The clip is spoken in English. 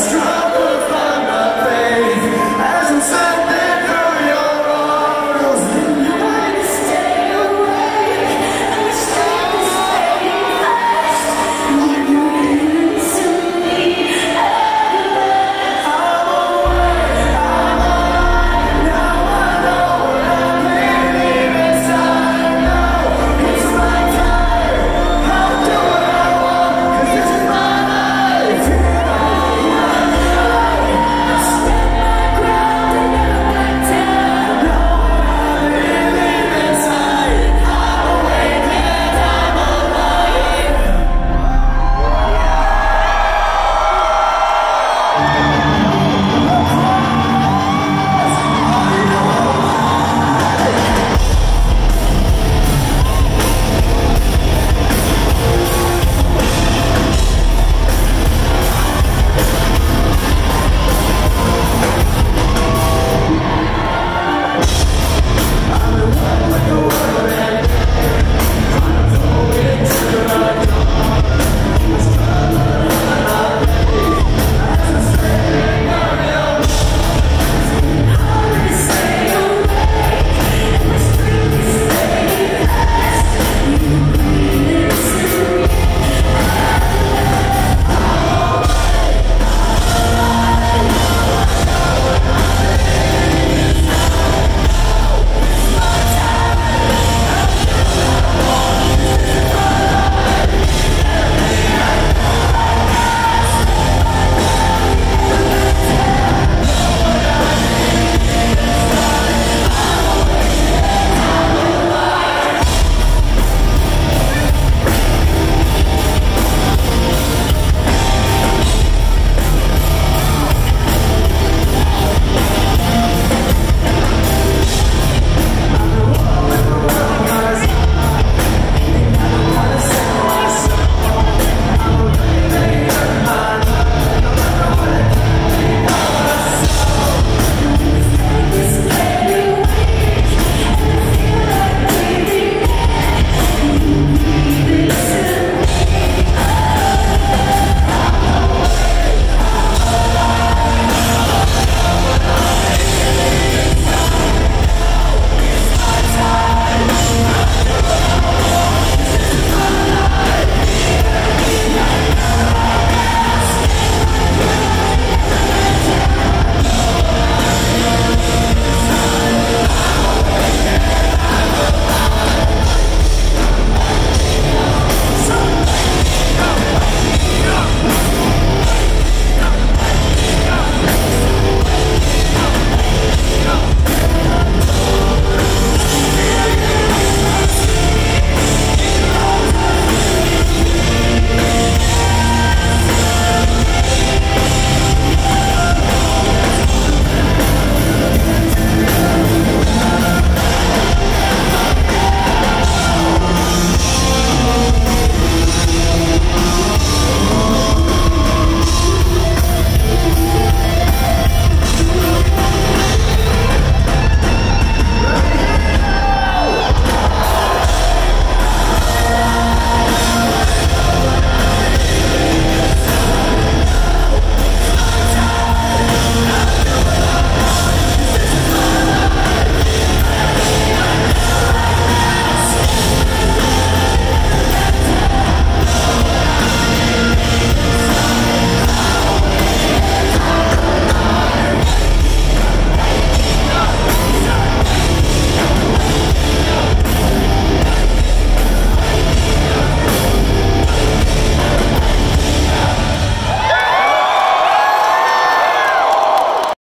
Let's try.